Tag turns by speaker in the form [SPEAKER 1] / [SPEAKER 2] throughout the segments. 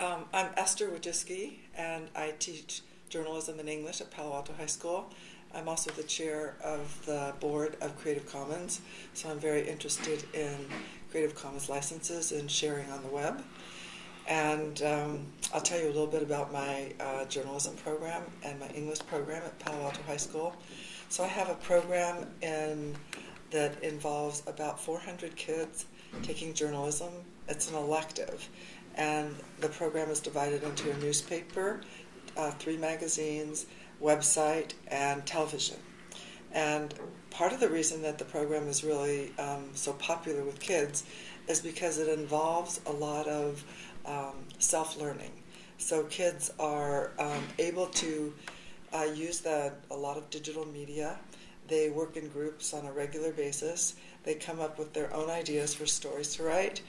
[SPEAKER 1] Um, I'm Esther Wojcicki, and I teach journalism and English at Palo Alto High School. I'm also the chair of the board of Creative Commons, so I'm very interested in Creative Commons licenses and sharing on the web. And um, I'll tell you a little bit about my uh, journalism program and my English program at Palo Alto High School. So I have a program in, that involves about 400 kids taking journalism. It's an elective, and the program is divided into a newspaper, uh, three magazines, website, and television. And part of the reason that the program is really um, so popular with kids is because it involves a lot of um, self learning. So kids are um, able to uh, use the, a lot of digital media. They work in groups on a regular basis. They come up with their own ideas for stories to write.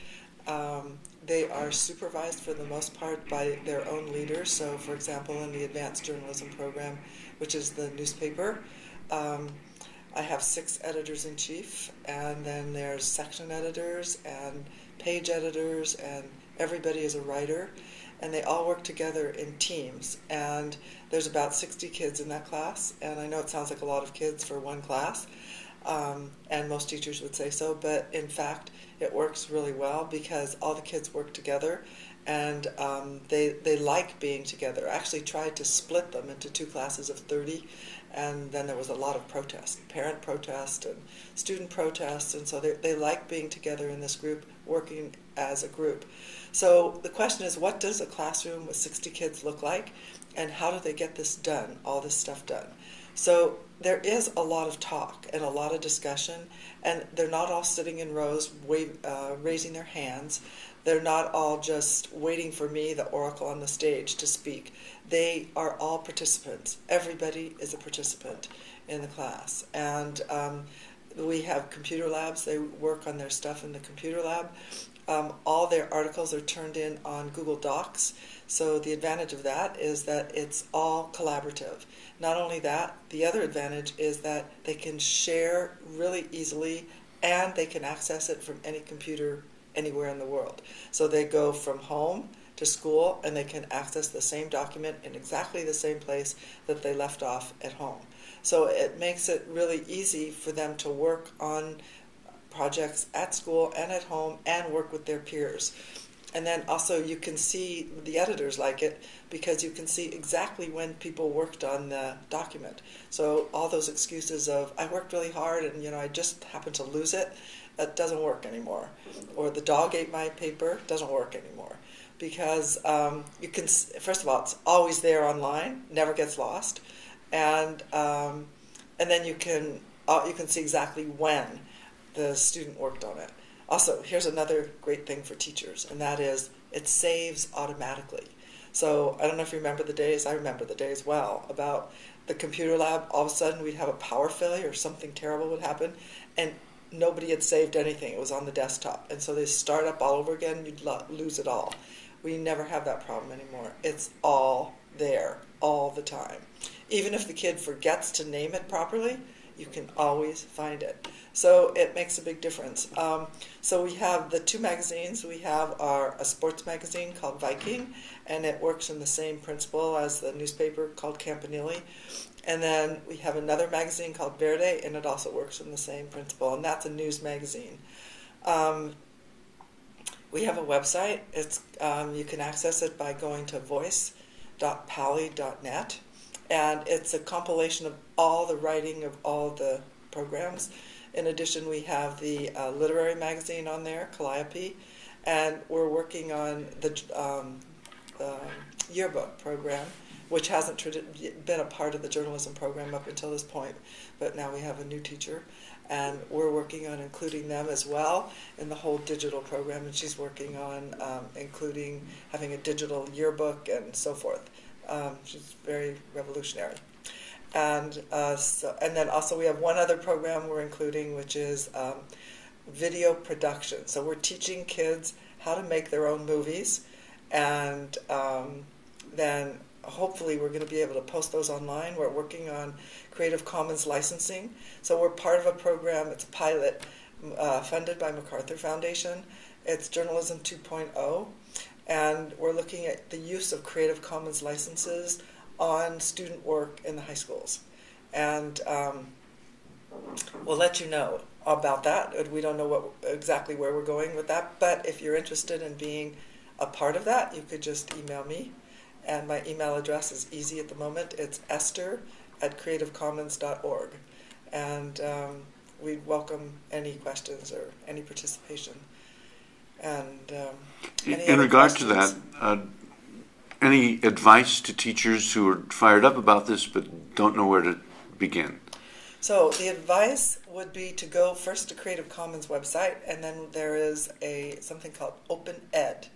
[SPEAKER 1] Um, they are supervised for the most part by their own leaders. So, for example, in the advanced journalism program, which is the newspaper, um, I have six editors in chief, and then there's section editors and page editors, and everybody is a writer, and they all work together in teams. And there's about 60 kids in that class, and I know it sounds like a lot of kids for one class, um, and most teachers would say so, but in fact, it works really well because all the kids work together and um, they, they like being together. I actually tried to split them into two classes of 30, and then there was a lot of protest, parent protest and student protest, and so they, they like being together in this group, working as a group. So the question is, what does a classroom with 60 kids look like, and how do they get this done, all this stuff done? So there is a lot of talk and a lot of discussion, and they're not all sitting in rows wave, uh, raising their hands. They're not all just waiting for me, the oracle on the stage, to speak. They are all participants. Everybody is a participant in the class. And um, we have computer labs. They work on their stuff in the computer lab. Um, all their articles are turned in on Google Docs. So the advantage of that is that it's all collaborative. Not only that, the other advantage is that they can share really easily and they can access it from any computer anywhere in the world. So they go from home to school and they can access the same document in exactly the same place that they left off at home. So it makes it really easy for them to work on projects at school and at home and work with their peers. And then also you can see the editors like it because you can see exactly when people worked on the document. So all those excuses of I worked really hard and you know I just happened to lose it, that doesn't work anymore. Or the dog ate my paper doesn't work anymore because um, you can first of all it's always there online, never gets lost, and um, and then you can uh, you can see exactly when the student worked on it. Also, here's another great thing for teachers, and that is it saves automatically. So I don't know if you remember the days, I remember the days well, about the computer lab. All of a sudden we'd have a power failure or something terrible would happen, and nobody had saved anything. It was on the desktop. And so they start up all over again, you'd lo- lose it all. We never have that problem anymore. It's all there all the time. Even if the kid forgets to name it properly, you can always find it. So it makes a big difference. Um, so we have the two magazines. We have our a sports magazine called Viking, and it works in the same principle as the newspaper called Campanile. And then we have another magazine called Verde, and it also works in the same principle, and that's a news magazine. Um, we have a website. It's um, you can access it by going to voice.paly.net, and it's a compilation of all the writing of all the programs. In addition, we have the uh, literary magazine on there, Calliope, and we're working on the um, uh, yearbook program, which hasn't been a part of the journalism program up until this point, but now we have a new teacher, and we're working on including them as well in the whole digital program, and she's working on um, including having a digital yearbook and so forth. Um, she's very revolutionary and uh, so, and then also we have one other program we're including, which is um, video production. So we're teaching kids how to make their own movies, and um, then hopefully we're going to be able to post those online. We're working on Creative Commons licensing, so we're part of a program. It's a pilot uh, funded by MacArthur Foundation. It's Journalism 2.0 and we're looking at the use of Creative Commons licenses on student work in the high schools. And um, we'll let you know about that. We don't know what exactly where we're going with that, but if you're interested in being a part of that, you could just email me. And my email address is easy at the moment. It's esther at creativecommons.org. And um, we'd welcome any questions or any participation. And um,
[SPEAKER 2] in regard to that, uh, any advice to teachers who are fired up about this but don't know where to begin?
[SPEAKER 1] So the advice would be to go first to Creative Commons website, and then there is a something called Open Ed,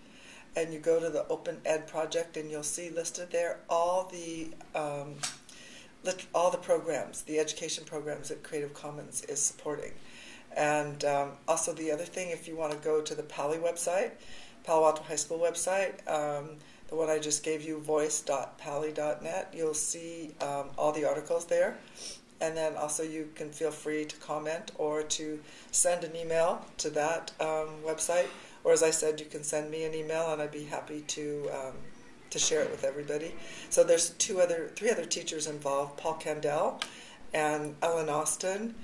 [SPEAKER 1] and you go to the Open Ed project, and you'll see listed there all the um, all the programs, the education programs that Creative Commons is supporting. And um, also the other thing, if you want to go to the Paly website, Palo Alto High School website, um, the one I just gave you, voice.paly.net, you'll see um, all the articles there. And then also you can feel free to comment or to send an email to that um, website. Or as I said, you can send me an email and I'd be happy to um, to share it with everybody. So there's two other, three other teachers involved: Paul Kandell and Ellen Austin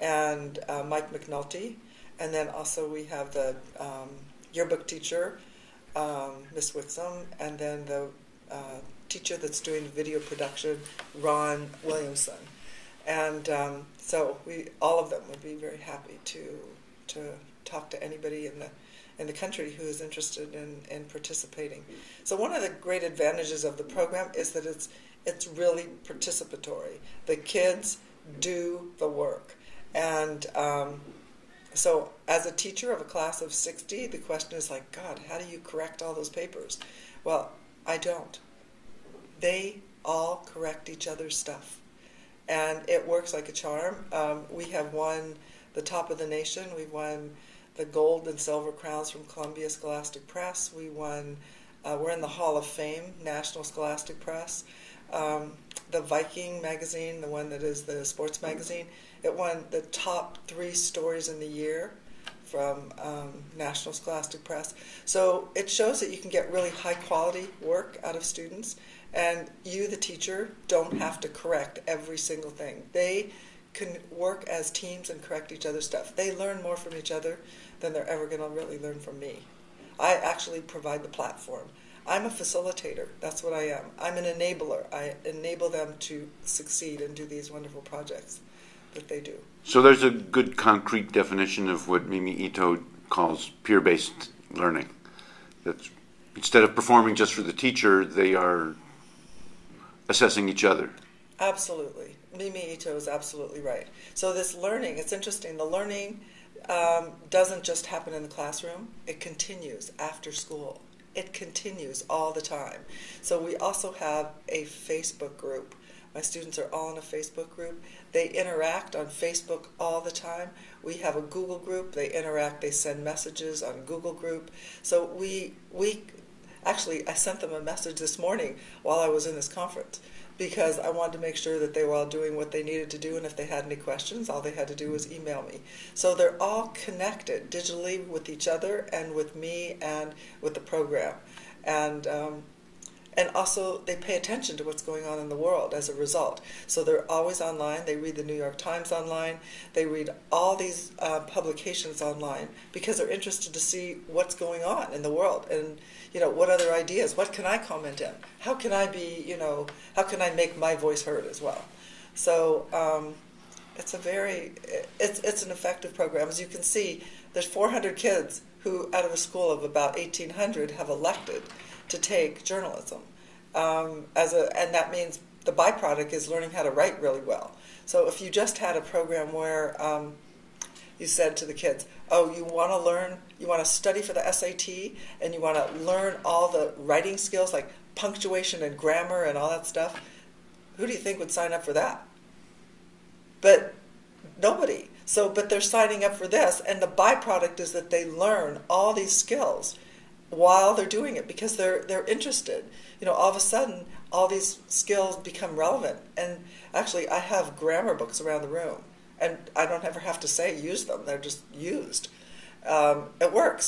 [SPEAKER 1] and uh, Mike McNulty, and then also we have the um, yearbook teacher, um, Miss Wixom, and then the uh, teacher that's doing video production, Ron Williamson, and um, so we all of them would be very happy to to talk to anybody in the in the country who is interested in, in participating. So one of the great advantages of the program is that it's it's really participatory. The kids do the work. And um, so, as a teacher of a class of 60, the question is like, God, how do you correct all those papers? Well, I don't. They all correct each other's stuff. And it works like a charm. Um, we have won the top of the nation. We won the gold and silver crowns from Columbia Scholastic Press. We won, uh, we're in the Hall of Fame, National Scholastic Press. Um, the Viking magazine, the one that is the sports magazine, it won the top three stories in the year from um, National Scholastic Press. So it shows that you can get really high quality work out of students, and you, the teacher, don't have to correct every single thing. They can work as teams and correct each other's stuff. They learn more from each other than they're ever going to really learn from me. I actually provide the platform. I'm a facilitator. That's what I am. I'm an enabler. I enable them to succeed and do these wonderful projects that they do.
[SPEAKER 2] So there's a good concrete definition of what Mimi Ito calls peer-based learning. That's instead of performing just for the teacher, they are assessing each other.
[SPEAKER 1] Absolutely. Mimi Ito is absolutely right. So this learning, it's interesting. The learning um, doesn't just happen in the classroom. It continues after school. It continues all the time. So we also have a Facebook group my students are all in a Facebook group. They interact on Facebook all the time. We have a Google group. They interact. They send messages on Google group. So we we actually I sent them a message this morning while I was in this conference because I wanted to make sure that they were all doing what they needed to do, and if they had any questions, all they had to do was email me. So they're all connected digitally with each other and with me and with the program. And um, and also they pay attention to what's going on in the world as a result. So they're always online. They read the New York Times online. They read all these uh, publications online because they're interested to see what's going on in the world and you know what other ideas. What can I comment in? How can I be you know how can I make my voice heard as well? So um, it's a very it's it's an effective program. As you can see, there's 400 kids who out of a school of about 1,800 have elected to take journalism. Um, as a, and that means the byproduct is learning how to write really well. So if you just had a program where um, you said to the kids, "Oh, you want to learn, you want to study for the SAT, and you want to learn all the writing skills like punctuation and grammar and all that stuff," who do you think would sign up for that? But nobody. So, but they're signing up for this, and the byproduct is that they learn all these skills while they're doing it because they're they're interested. You know, all of a sudden, all these skills become relevant. And actually, I have grammar books around the room, and I don't ever have to say use them; they're just used. Um, it works.